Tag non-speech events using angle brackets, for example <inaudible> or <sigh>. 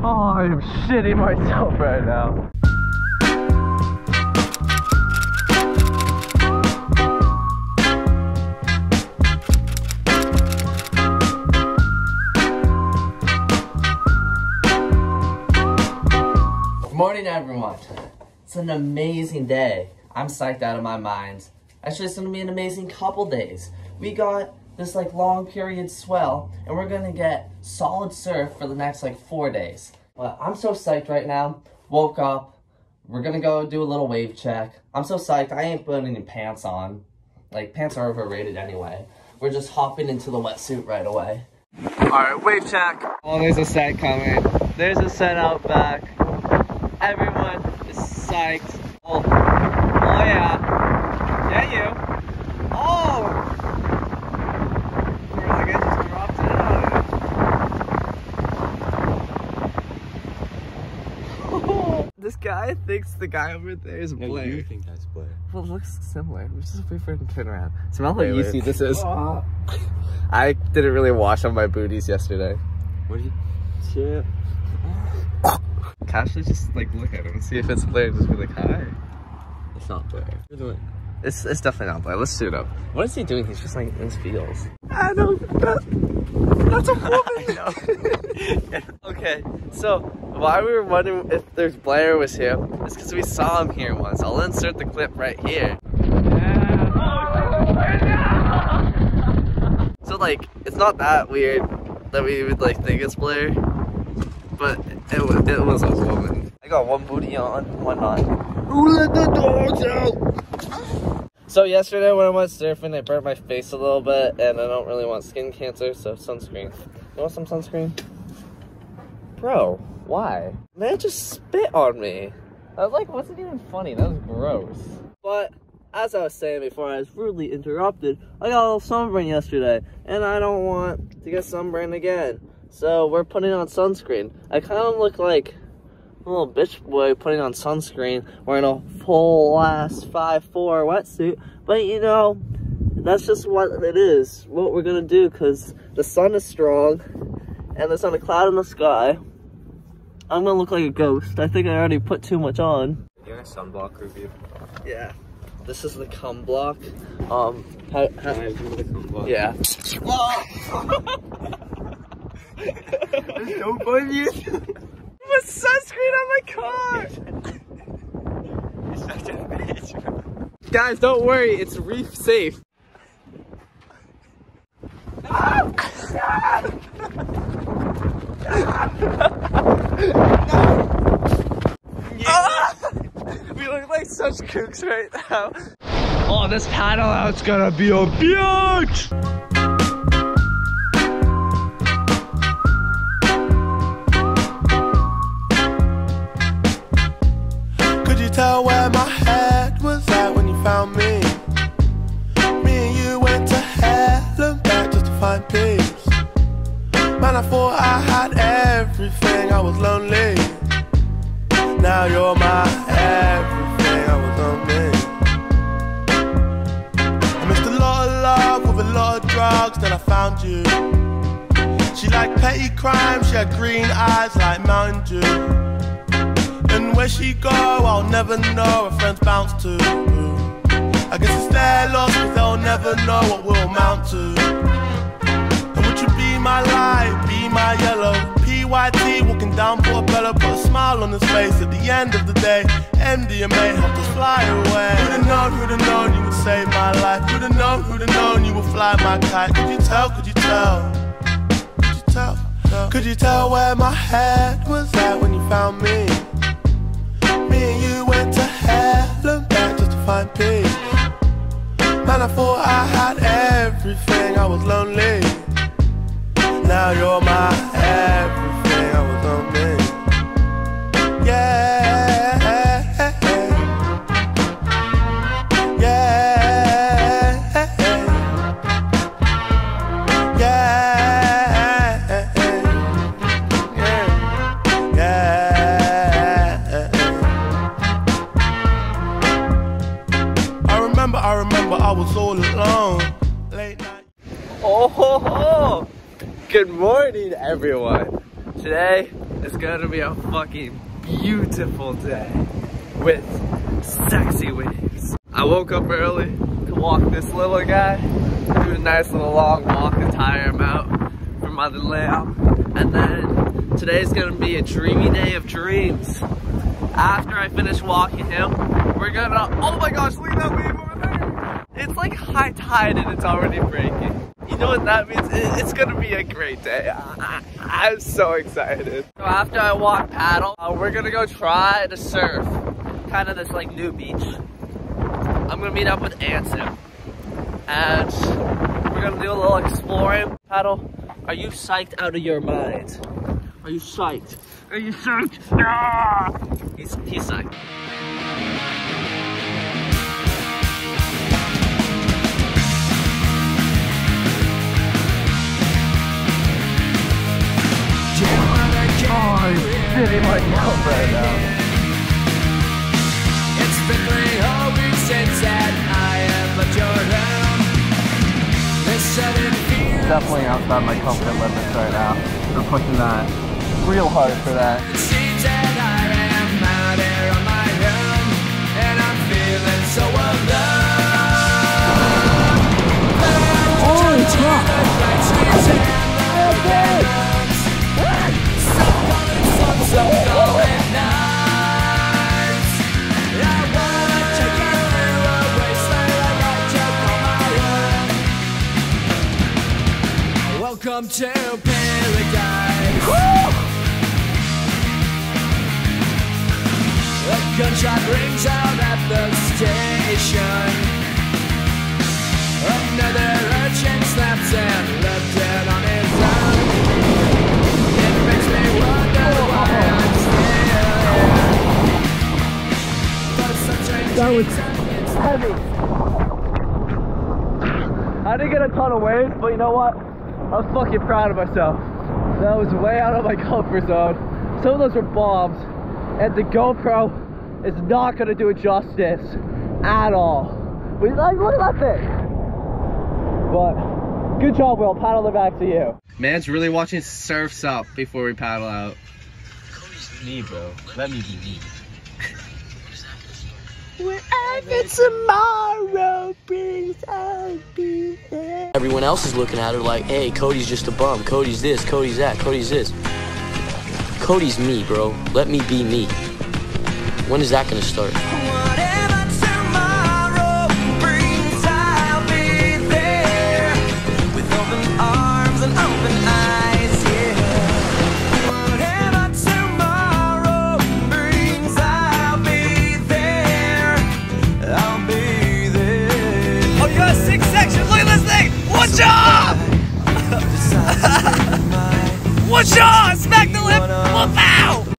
Oh, I'm shitting myself right now. Good morning, everyone. It's an amazing day. I'm psyched out of my mind. Actually, it's gonna be an amazing couple days. We got this like long period swell, and we're gonna get solid surf for the next like four days. Well, I'm so psyched right now. Woke up. We're gonna go do a little wave check. I'm so psyched. I ain't putting any pants on. Like pants are overrated anyway. We're just hopping into the wetsuit right away. All right, wave check. Oh, there's a set coming. There's a set out back. Everyone is psyched. Oh, oh yeah. Yeah, you. Oh! For a second, just dropped it out. <laughs> this guy thinks the guy over there is No, Blair. you think that's Blair. Well, it looks similar. Let's just wait for him to turn around. Smell how yeasty this is. <laughs> <laughs> I didn't really wash on my booties yesterday. What do you? Shit. Actually, just like look at him and see if it's Blair. Just be like, hi. It's not Blair. You're the one. It's it's definitely not Blair. Let's suit up. What is he doing? He's just like in his feels. I don't. That, that's a <laughs> woman. <laughs> okay, so why we were wondering if there's Blair was here is because we saw him here once. I'll insert the clip right here. So like, it's not that weird that we would like think it's Blair, but it wa- it was a woman. I got one booty on, one not. Who let the dogs out? So yesterday when I went surfing, I burnt my face a little bit, and I don't really want skin cancer, so sunscreen. You want some sunscreen? Bro, why? Man just spit on me. I was like, wasn't even funny. That was gross. But as I was saying before, I was rudely interrupted. I got a little sunburn yesterday, and I don't want to get sunburned again. So we're putting on sunscreen. I kind of look like little bitch boy putting on sunscreen, wearing a full ass 5'4 wetsuit. But you know, that's just what it is. What we're gonna do, because the sun is strong, and there's not a cloud in the sky. I'm gonna look like a ghost. I think I already put too much on. You want a sunblock review? Yeah. This is the cum block. Um, how, how, the sunblock. yeah. It's so funny. Put sunscreen my car! Such a bitch. Guys, don't worry, it's reef safe. Ah! we look like such kooks right now. Oh, this paddle out's gonna be a bitch! Drugs, I found you. She liked petty crime, she had green eyes like Mountain Dew. And where she go, I'll never know. Her friends bounce to. I guess it's their loss, cause they'll never know what we'll amount to. And would you be my light, be my yellow? PYT walking down Portobello, put a smile on his face at the end of the day. MDMA helped us fly away. Who'd have known, who'd have known you would save my life? Who'd have known, who'd have known you would fly my kite? Could you tell, could you tell? Could you tell? Could you tell where my head was at when you found me? Me and you went to hell and back just to find peace. Man, I thought I had everything, I was lonely. Now you're my everything, Oh, ho, ho. good morning, everyone. Today is gonna be a fucking beautiful day with sexy waves. I woke up early to walk this little guy, do a nice little long walk to tire him out for Mother Lamb. And then today's gonna be a dreamy day of dreams. After I finish walking him, we're gonna, oh my gosh, look at that wave over there. It's like high tide and it's already breaking. You know what that means? It's gonna be a great day. I, am so excited. So after I walk paddle, uh, we're gonna go try to surf. Kind of this like new beach. I'm gonna meet up with Anson. And we're gonna do a little exploring. Paddle, are you psyched out of your mind? Are you psyched? Are you psyched? Ah! He's, he's psyched. Sitting like right now. Uh, it's been three whole weeks since that I have left your room. This sudden fear Definitely outside my comfort limits right now. We're pushing that real hard for that. it seems that I am out here on my own, and I'm feeling so alone. Holy crap! So Welcome to paradise. A gunshot rings out at the station. Another urchin snaps and left dead on his own. It makes me wonder oh, why oh, oh. I'm still here. For such a That was heavy. I didn't get a ton of waves, but you know what? I was fucking proud of myself. That was way out of my comfort zone. Some of those were bombs, and the GoPro is not gonna do it justice at all. We like look at that thing. But good job, Will. Paddle it back to you. Man's really watching Surfs Up before we paddle out. Me, bro. Let me be me. Tomorrow brings, I'll be there. Everyone else is looking at her like, hey, Cody's just a bum. Cody's this, Cody's that, Cody's this. Cody's me, bro. Let me be me. When is that gonna start?